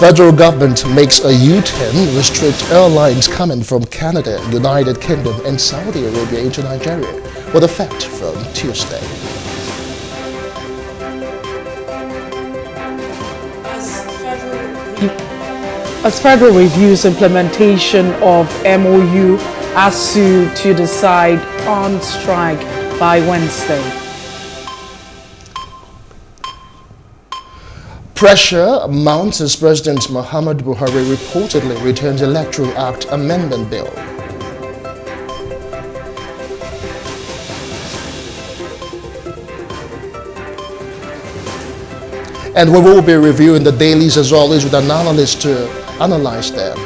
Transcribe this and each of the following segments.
Federal government makes a U-turn, restrict airlines coming from Canada, United Kingdom and Saudi Arabia into Nigeria with effect from Tuesday. As federal reviews implementation of MOU ASUU to decide on strike by Wednesday. Pressure mounts as President Muhammad Buhari reportedly returns Electoral Act Amendment Bill. And we will be reviewing the dailies as always with an analyst to analyze them.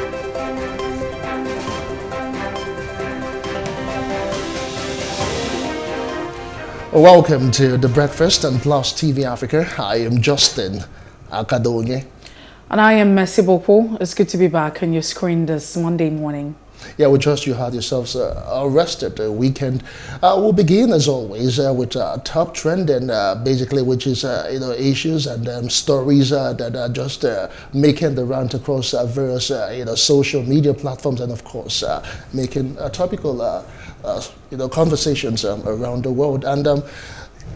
Welcome to The Breakfast and Plus TV Africa. I am Justin. And I am Mercy Bopo. It's good to be back on your screen this Monday morning. Yeah, we trust you had yourselves uh, arrested uh, weekend. Uh, we'll begin as always uh, with uh, top trending, uh, basically, which is uh, you know issues and um, stories that are just making the round across various you know social media platforms, and of course making topical you know conversations um, around the world. And um,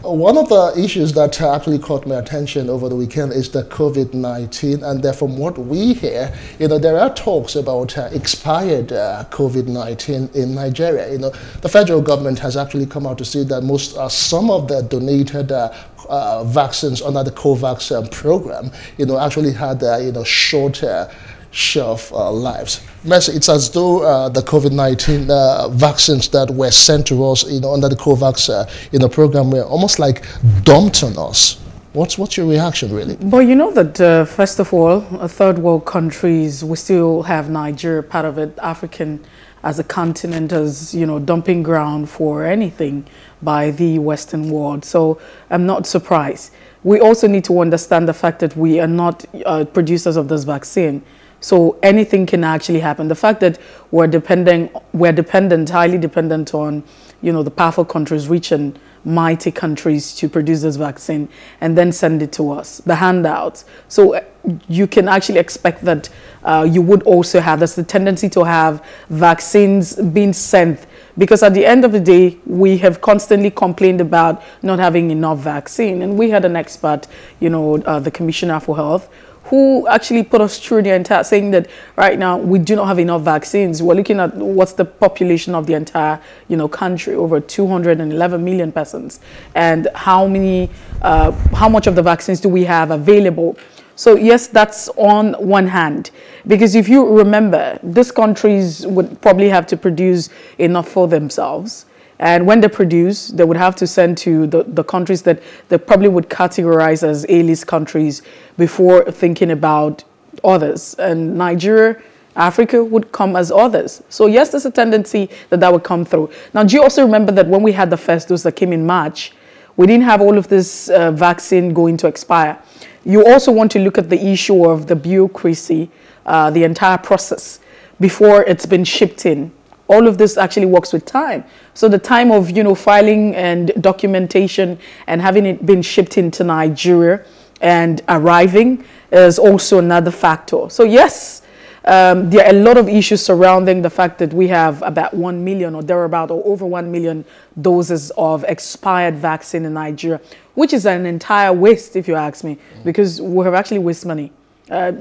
one of the issues that actually caught my attention over the weekend is the COVID-19, and uh, from what we hear, you know, there are talks about uh, expired uh, COVID-19 in Nigeria. You know, the federal government has actually come out to say that most, uh, some of the donated uh, uh, vaccines under the COVAX program, you know, actually had, you know, shorter shelf uh, lives. It's as though uh, the COVID-19 uh, vaccines that were sent to us, you know, under the COVAX, uh, you know, program were almost like dumped on us. What's, what's your reaction, really? Well, you know that, uh, first of all, third world countries, we still have Nigeria, part of it, African as a continent, as, you know, dumping ground for anything by the Western world. So I'm not surprised. We also need to understand the fact that we are not uh, producers of this vaccine. So anything can actually happen. The fact that we're depending, we're dependent, highly dependent on, you know, the powerful countries reaching mighty countries to produce this vaccine and then send it to us, the handouts. So uh, you can actually expect that uh, you would also have, there's the tendency to have vaccines being sent because at the end of the day, we have constantly complained about not having enough vaccine. And we had an expert, you know, uh, the Commissioner for Health, who actually put us through the entire saying that right now we do not have enough vaccines. We're looking at what's the population of the entire you know country, over 211 million persons, and how many, uh, how much of the vaccines do we have available? So yes, that's on one hand, because if you remember, these countries would probably have to produce enough for themselves. And when they produce, they would have to send to the, the countries that they probably would categorize as A-list countries before thinking about others. And Nigeria, Africa would come as others. So yes, there's a tendency that that would come through. Now, do you also remember that when we had the first dose that came in March, we didn't have all of this uh, vaccine going to expire. You also want to look at the issue of the bureaucracy, uh, the entire process before it's been shipped in all of this actually works with time. So the time of, you know, filing and documentation and having it been shipped into Nigeria and arriving is also another factor. So yes, um, there are a lot of issues surrounding the fact that we have about 1 million or thereabout or over 1 million doses of expired vaccine in Nigeria, which is an entire waste, if you ask me, because we have actually wasted money. Uh,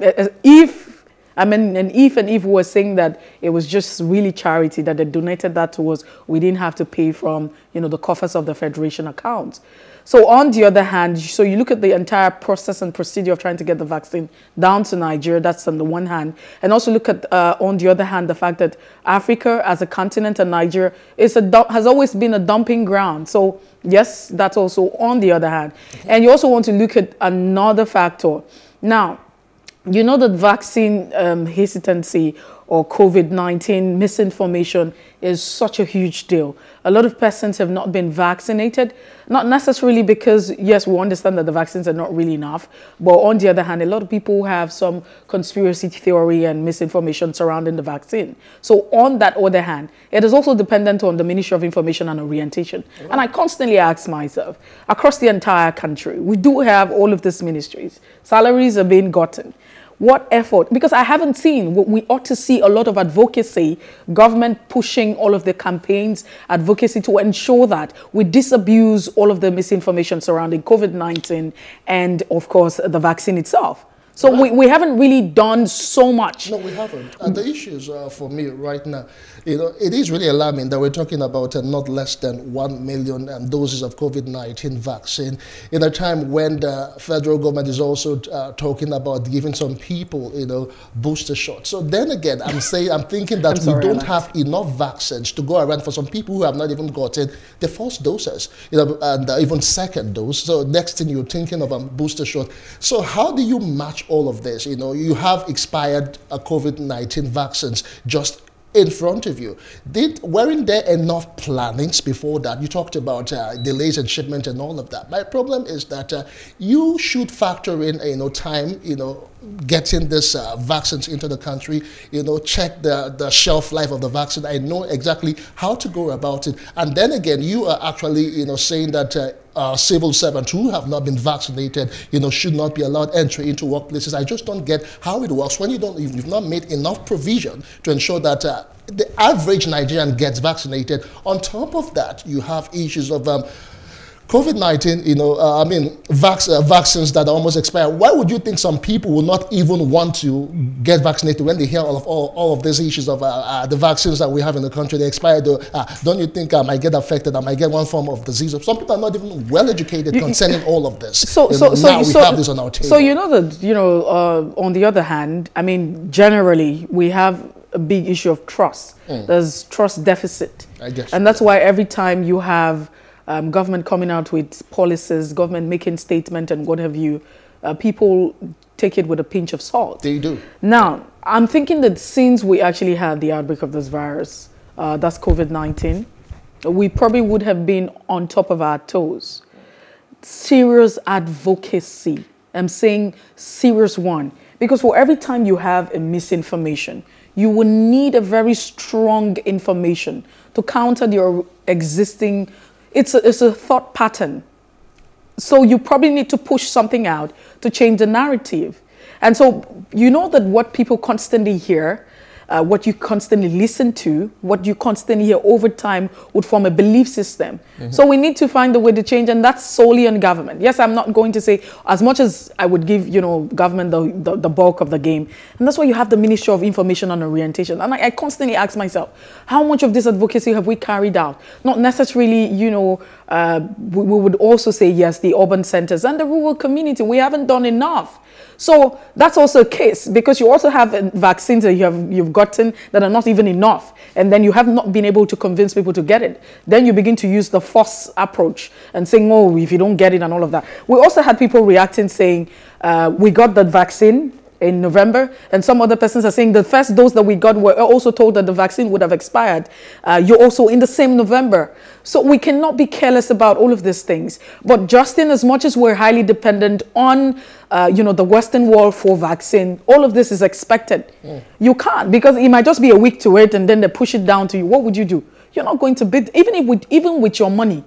if I mean, and if and if we were saying that it was just really charity that they donated that to us, we didn't have to pay from, you know, the coffers of the Federation account. So on the other hand, so you look at the entire process and procedure of trying to get the vaccine down to Nigeria, that's on the one hand. And also look at, uh, on the other hand, the fact that Africa as a continent and Nigeria is a has always been a dumping ground. So yes, that's also on the other hand. And you also want to look at another factor. Now, you know that vaccine um, hesitancy or COVID-19 misinformation is such a huge deal. A lot of persons have not been vaccinated, not necessarily because, yes, we understand that the vaccines are not really enough, but on the other hand, a lot of people have some conspiracy theory and misinformation surrounding the vaccine. So on that other hand, it is also dependent on the Ministry of Information and Orientation. And I constantly ask myself, across the entire country, we do have all of these ministries. Salaries are being gotten what effort? Because I haven't seen, what we ought to see a lot of advocacy, government pushing all of the campaigns, advocacy to ensure that we disabuse all of the misinformation surrounding COVID 19 and, of course, the vaccine itself. So right. we, we haven't really done so much. No, we haven't. And the issues uh, for me right now, you know, it is really alarming that we're talking about uh, not less than 1 million um, doses of COVID-19 vaccine in a time when the federal government is also uh, talking about giving some people, you know, booster shots. So then again, I'm saying, I'm thinking that I'm sorry, we don't Alex. have enough vaccines to go around for some people who have not even gotten the first doses, you know, and uh, even second dose. So next thing you're thinking of a booster shot. So how do you match all of this. You know, you have expired uh, COVID-19 vaccines just in front of you. Did weren't there enough plannings before that? You talked about uh, delays in shipment and all of that. My problem is that uh, you should factor in you know time you know getting this uh, vaccines into the country. You know check the the shelf life of the vaccine. I know exactly how to go about it. And then again, you are actually you know saying that. Uh, uh, civil servants who have not been vaccinated, you know, should not be allowed entry into workplaces. I just don't get how it works when you don't, you've not made enough provision to ensure that uh, the average Nigerian gets vaccinated. On top of that, you have issues of um, COVID-19, you know, uh, I mean, vac uh, vaccines that are almost expired. Why would you think some people will not even want to get vaccinated when they hear all of all, all of these issues of uh, uh the vaccines that we have in the country? They expired. Uh, don't you think I might get affected? I might get one form of disease? Some people are not even well educated concerning all of this. So, so, so, now so, we have this on our table. So you know that you know. Uh, on the other hand, I mean, generally we have a big issue of trust. Mm. There's trust deficit. I guess. And that's why every time you have um, government coming out with policies, government making statement and what have you, uh, people take it with a pinch of salt. They do. Now, I'm thinking that since we actually had the outbreak of this virus, uh, that's COVID-19, we probably would have been on top of our toes. Serious advocacy. I'm saying serious one. Because for every time you have a misinformation, you will need a very strong information to counter your existing it's a, it's a thought pattern. So you probably need to push something out to change the narrative. And so you know that what people constantly hear uh, what you constantly listen to, what you constantly hear over time would form a belief system. Mm-hmm. So we need to find a way to change, and that's solely on government. Yes, I'm not going to say as much as I would give, you know, government the, the, the bulk of the game. And that's why you have the Ministry of Information and Orientation. And I, I constantly ask myself, how much of this advocacy have we carried out? Not necessarily, you know, uh, we, we would also say, yes, the urban centers and the rural community. We haven't done enough. So that's also a case because you also have uh, vaccines that you have you've gotten that are not even enough, and then you have not been able to convince people to get it. Then you begin to use the force approach and saying, "Oh, if you don't get it," and all of that. We also had people reacting saying, uh, "We got that vaccine." In November, and some other persons are saying the first dose that we got were also told that the vaccine would have expired. Uh, you're also in the same November. So we cannot be careless about all of these things. But just in as much as we're highly dependent on, uh, you know, the Western world for vaccine, all of this is expected. Mm. You can't because it might just be a week to wait and then they push it down to you. What would you do? You're not going to bid, even if with, even with your money.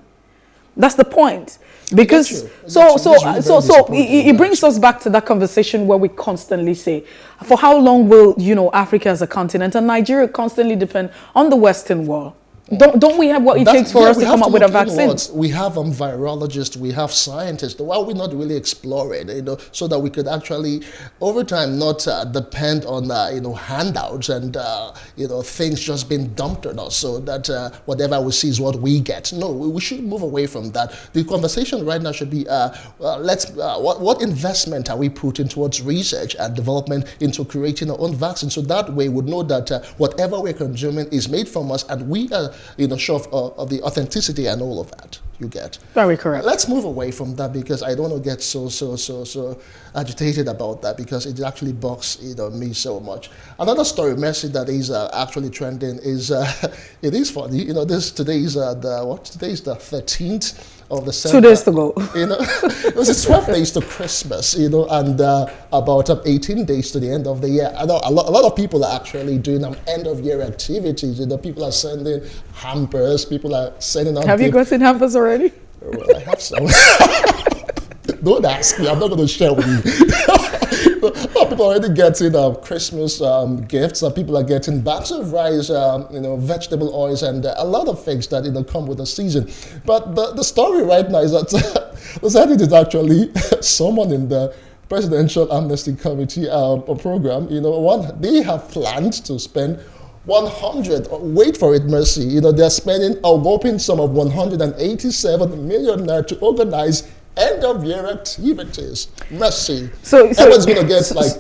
That's the point. Because so so so so it, it brings us back to that conversation where we constantly say for how long will you know africa as a continent and nigeria constantly depend on the western world don't, don't we have what it That's, takes for yeah, us to come to up with a vaccine? Inwards. We have um, virologists, we have scientists. Why are we not really exploring, you know, so that we could actually, over time, not uh, depend on, uh, you know, handouts and, uh, you know, things just being dumped on us so that uh, whatever we see is what we get. No, we, we, should move away from that. The conversation right now should be, uh, let's, uh, what, what investment are we putting towards research and development into creating our own vaccine? So that way we would know that whatever we're consuming is made from us and we are you know, show of, of, the authenticity and all of that you get. Very correct. Let's move away from that because I don't want to get so, so, so, so agitated about that because it actually bugs you know, me so much. Another story message that is uh, actually trending is, uh, it is funny, you know, this today is uh, the, what, today is the 13th of the Two days to go. You know, it was 12 days to Christmas, you know, and uh, about um, 18 days to the end of the year. I know a lot, a lot of people are actually doing um, end of year activities. You know, people are sending hampers, people are sending out. Have you gotten hampers already? Well, I have some. Don't ask me. I'm not going to share with you. people are already getting uh, Christmas um, gifts. Uh, people are getting bags of rice, uh, you know, vegetable oils, and uh, a lot of things that you know come with the season. But the, the story right now is that the Senate is actually someone in the Presidential Amnesty Committee uh, program. You know, one they have planned to spend 100, uh, wait for it, Mercy. You know, they're spending a whopping sum of 187 million naira to organize end of year activities. Mercy. So, so everyone's going to get like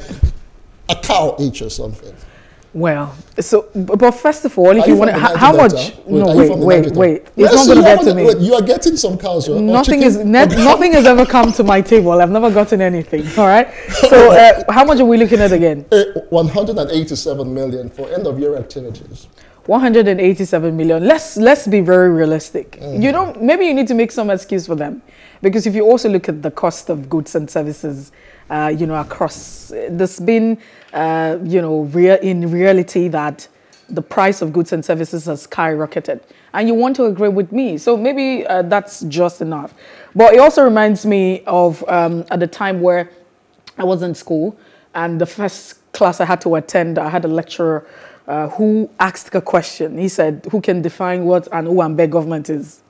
a cow each or something. Well, so but first of all, if you, you want to, how, much? Wait, no, wait, wait, wait. It's not going to get to me. Wait, you are getting some cows. Right? Nothing is ne- nothing has ever come to my table. I've never gotten anything. All right. So uh, how much are we looking at again? Uh, 187 million for end of year activities. 187 million. Let's let's be very realistic. Mm. You know, maybe you need to make some excuse for them, because if you also look at the cost of goods and services, uh, you know, across there's been uh, you know, in reality that the price of goods and services has skyrocketed. And you want to agree with me. So maybe uh, that's just enough. But it also reminds me of um, at the time where I was in school and the first class I had to attend, I had a lecturer uh, who asked a question. He said, who can define what an Owambe government is?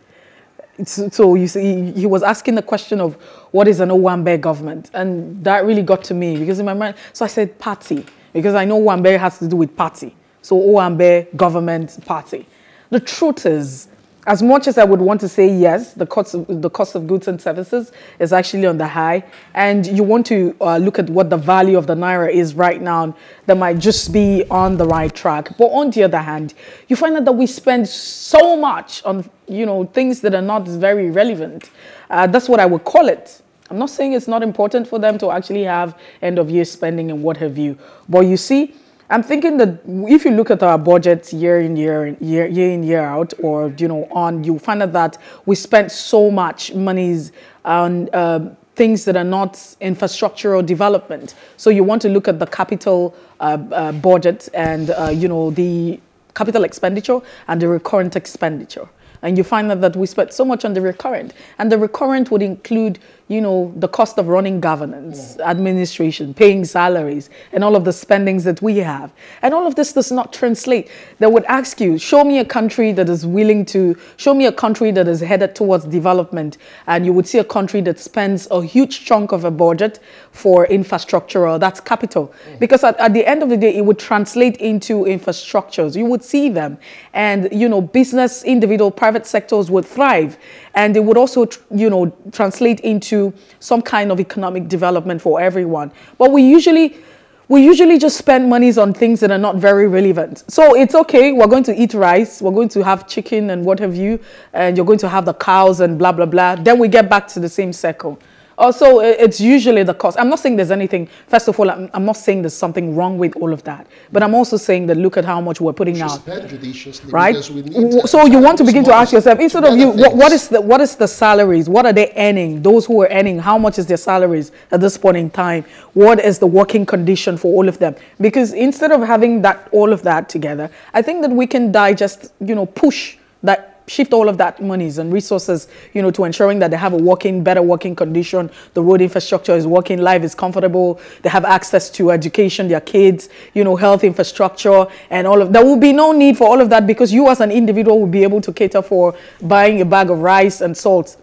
So you see, he was asking the question of what is an Owambe government, and that really got to me because in my mind, so I said party because I know Owambe has to do with party, so Owambe government party. The truth is, as much as I would want to say yes, the cost of, the cost of goods and services is actually on the high, and you want to uh, look at what the value of the naira is right now, that might just be on the right track. But on the other hand, you find out that we spend so much on you know things that are not very relevant. Uh, that's what I would call it. I'm not saying it's not important for them to actually have end of year spending and what have you, but you see I'm thinking that if you look at our budgets year in year year year in year out, or you know on, you find out that we spent so much monies on uh, things that are not infrastructural development. So you want to look at the capital uh, uh, budget and uh, you know the capital expenditure and the recurrent expenditure and you find out that we spent so much on the recurrent. And the recurrent would include, you know, the cost of running governance, yeah. administration, paying salaries, and all of the spendings that we have. And all of this does not translate. They would ask you, show me a country that is willing to, show me a country that is headed towards development. And you would see a country that spends a huge chunk of a budget for infrastructure, or that's capital. Mm. Because at, at the end of the day, it would translate into infrastructures. You would see them. And, you know, business, individual, private private sectors would thrive and it would also you know translate into some kind of economic development for everyone but we usually we usually just spend monies on things that are not very relevant. So it's okay, we're going to eat rice, we're going to have chicken and what have you, and you're going to have the cows and blah, blah, blah. Then we get back to the same circle. Also, it's usually the cost. I'm not saying there's anything, first of all, I'm, I'm, not saying there's something wrong with all of that. But I'm also saying that look at how much we're putting out. Right? So you want to begin to ask yourself, instead of you, what, what, is the, what is the salaries? What are they earning? Those who are earning, how much is their salaries at this point in time? What is the working condition for all of them? Because instead of having that, all of that together, I think that we can digest, you know, push that shift all of that monies and resources, you know, to ensuring that they have a working, better working condition, the road infrastructure is working, life is comfortable, they have access to education, their kids, you know, health infrastructure and all of there will be no need for all of that because you as an individual will be able to cater for buying a bag of rice and salt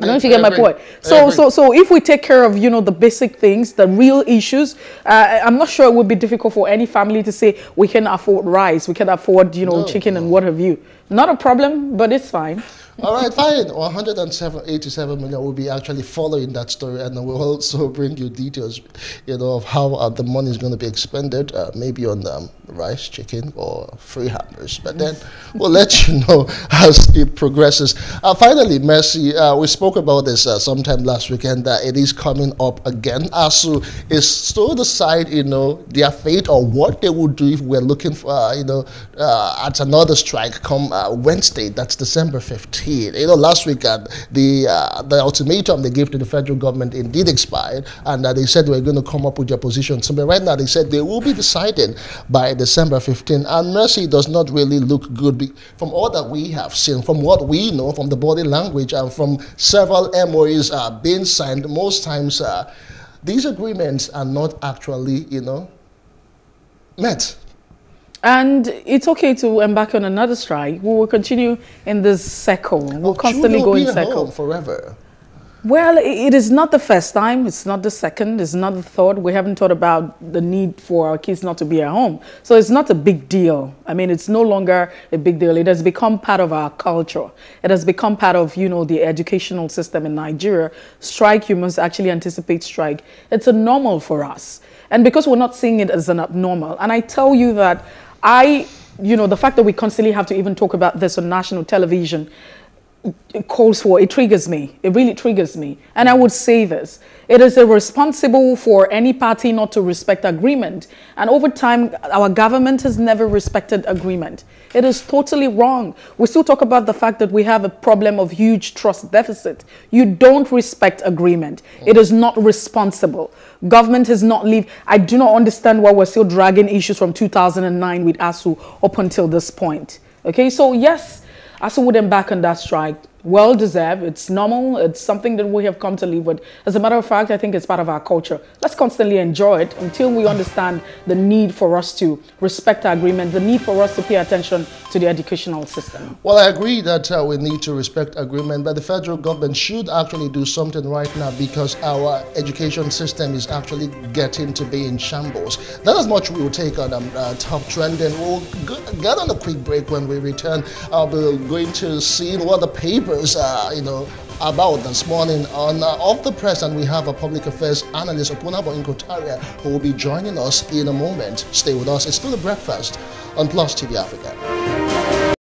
I don't know if you get my point. So, so, so if we take care of, you know, the basic things, the real issues, uh, I'm not sure it would be difficult for any family to say we can afford rice, we can afford, you know, no, chicken no. and what have you. Not a problem, but it's fine. All right, fine. 187 million will be actually following that story, and we'll also bring you details, you know, of how uh, the money is going to be expended, uh, maybe on um, rice, chicken, or free hammers. But then we'll let you know as it progresses. Uh, finally, Mercy, uh, we spoke about this uh, sometime last weekend that it is coming up again. ASUU is still decide, you know, their fate or what they would do if we're looking for, uh, you know, at another strike come Wednesday. That's December 15th. You know, last week uh, the uh, the ultimatum they gave to the federal government indeed expired, and uh, they said they were going to come up with their position. So right now they said they will be decided by December 15. And Mercy does not really look good from all that we have seen, from what we know, from the body language, and from several MOUs uh, being signed. Most times. Uh, these agreements are not actually, you know, met. And it's okay to embark on another strike. We will continue in this cycle. We'll oh, constantly go in cycle forever. Well, it is not the first time. It's not the second. It's not the third. We haven't thought about the need for our kids not to be at home. So it's not a big deal. I mean, it's no longer a big deal. It has become part of our culture. It has become part of, you know, the educational system in Nigeria. Strike, you must actually anticipate strike. It's a normal for us. And because we're not seeing it as an abnormal. And I tell you that I, you know, the fact that we constantly have to even talk about this on national television it calls for, it triggers me. It really triggers me. And I would say this it is irresponsible for any party not to respect agreement. And over time, our government has never respected agreement. It is totally wrong. We still talk about the fact that we have a problem of huge trust deficit. You don't respect agreement. It is not responsible. Government has not lived. I do not understand why we're still dragging issues from 2009 with ASUU up until this point. Okay, so yes, ASUU would embark on that strike well deserved. It's normal. It's something that we have come to live with. As a matter of fact, I think it's part of our culture. Let's constantly enjoy it until we understand the need for us to respect our agreement, the need for us to pay attention to the educational system. Well, I agree that uh, we need to respect agreement, but the federal government should actually do something right now because our education system is actually getting to be in shambles. That is much we will take on um, uh, top trend and we'll get on a quick break when we return. I'll be going to see what the paper uh, you know, about this morning on uh, Off the Press, and we have a public affairs analyst, Opunabo Inkotaria, who will be joining us in a moment. Stay with us. It's still a breakfast on Plus TV Africa.